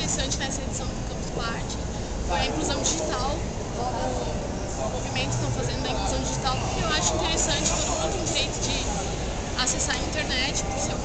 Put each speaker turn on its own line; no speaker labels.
interessante nessa edição do Campus Party foi a inclusão digital, o movimento que estão fazendo da inclusão digital, porque eu acho interessante, todo mundo tem direito de acessar a internet, por seu